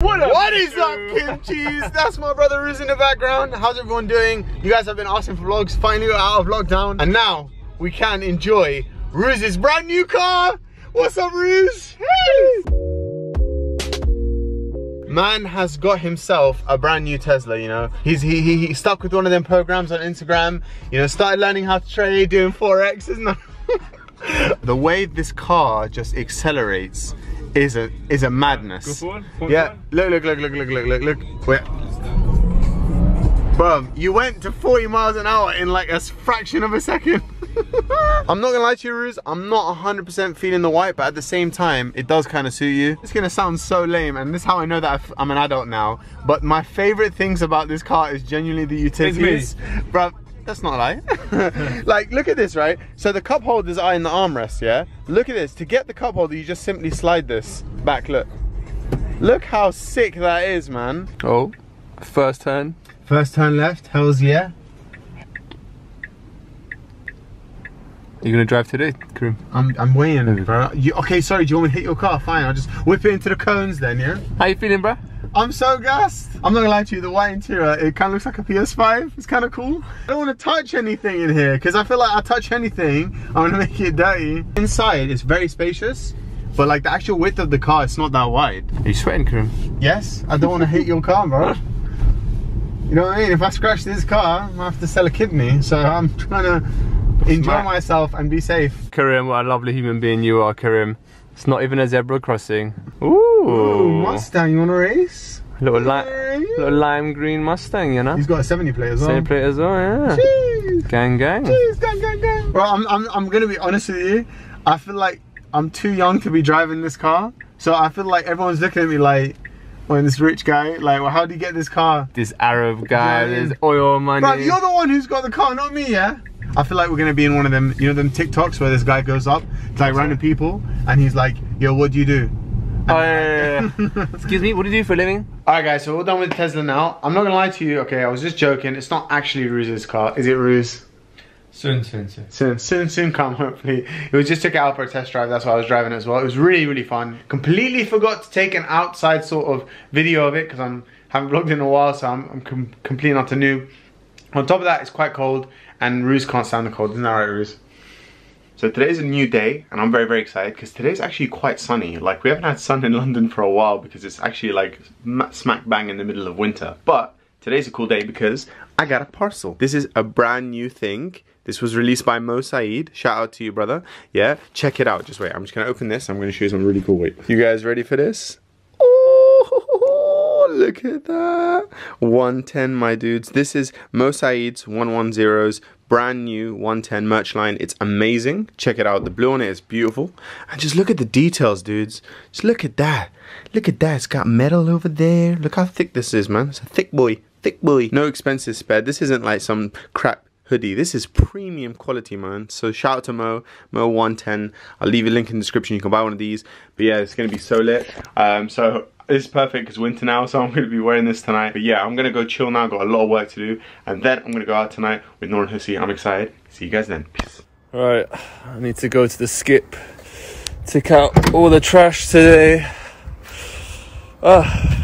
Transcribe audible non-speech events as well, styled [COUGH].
What, up, what is up, Kimchi's? That's my brother Ruz in the background. How's everyone doing? You guys have been asking for vlogs. Finally, we're out of lockdown. And now we can enjoy Ruz's brand new car. What's up, Ruz? Hey! Man has got himself a brand new Tesla, you know. He's he, he, he stuck with one of them programs on Instagram, you know, started learning how to trade, doing Forex, isn't it? the way this car just accelerates is a is a madness. Go forward. Yeah. Look, look, look, look, look, look, look, look. Wait. Bro, you went to 40 miles an hour in like a fraction of a second. [LAUGHS] I'm not gonna lie to you, Ruz. I'm not 100% feeling the white, but at the same time, it does kind of suit you. It's gonna sound so lame, and this is how I know that I'm an adult now. But my favorite things about this car is genuinely the utilities. Bro, that's not a lie. [LAUGHS] like, look at this, right? So the cup holders are in the armrest, yeah? Look at this. To get the cup holder, you just simply slide this back, look. Look how sick that is, man. Oh, first turn. First turn left, hells yeah. Are You're gonna drive today, Karim? I'm, I'm waiting, bro. You, okay, sorry, do you want me to hit your car? Fine, I'll just whip it into the cones then, yeah? How you feeling, bro? I'm so gassed. I'm not gonna lie to you, the white interior, it kind of looks like a PS5. It's kind of cool. I don't want to touch anything in here because I feel like I touch anything, I'm gonna [LAUGHS] make it dirty. Inside, it's very spacious, but like the actual width of the car, it's not that wide. Are you sweating, Karim? Yes, I don't want to hit your car, bro. You know what I mean? If I scratch this car, I have to sell a kidney. So I'm [LAUGHS] trying to enjoy myself and be safe. Karim, what a lovely human being you are, Karim. It's not even a zebra crossing. Ooh. Ooh Mustang, you want to race? Little, li little lime green Mustang, you know? He's got a 70 plate as well. 70 plate as well, yeah. Jeez. Gang, gang. Jeez, gang, gang, gang. Well, I'm, I'm, I'm going to be honest with you. I feel like I'm too young to be driving this car. So I feel like everyone's looking at me like, when this rich guy, like, well, how do you get this car? This Arab guy, yeah, this oil money. Bro, you're the one who's got the car, not me, yeah? I feel like we're gonna be in one of them, you know, them TikToks where this guy goes up to like random people and he's like, yo, what do you do? Yeah, yeah, yeah. Excuse me, what do you do for a living? Alright guys, so we're done with Tesla now. I'm not gonna lie to you, okay, I was just joking. It's not actually Ruz's car, is it Ruz? Soon, soon, soon. Soon, soon, soon come, hopefully. It was just took it out for a test drive, that's why I was driving as well. It was really, really fun. Completely forgot to take an outside sort of video of it because I'm haven't vlogged in a while, so I'm, I'm com completely not a noob. On top of that, it's quite cold, and Ruz can't stand the cold. Isn't that right, Ruz? So today's a new day, and I'm very, very excited because today's actually quite sunny. Like, we haven't had sun in [LAUGHS] London for a while because it's actually like smack bang in the middle of winter. But today's a cool day because I got a parcel. This is a brand new thing. This was released by Mo Saeed. Shout out to you, brother. Yeah, check it out. Just wait, I'm just gonna open this. I'm gonna show you something really cool. Wait, you guys ready for this? Oh, look at that. 110, my dudes. This is Mo Saeed's 110's brand new 110 merch line. It's amazing. Check it out. The blue on it is beautiful. And just look at the details, dudes. Just look at that. Look at that. It's got metal over there. Look how thick this is, man. It's a thick boy. Thick boy. No expenses spared. This isn't like some crap hoodie. This is premium quality, man. So shout out to Mo, Mo110. I'll leave a link in the description. You can buy one of these. But yeah, it's going to be so lit. Um, so it's perfect because winter now, so I'm going to be wearing this tonight. But yeah, I'm going to go chill now. Got a lot of work to do. And then I'm going to go out tonight with Nor and Hussy. I'm excited. See you guys then. Peace. Alright, I need to go to the skip. Take out all the trash today. Ah.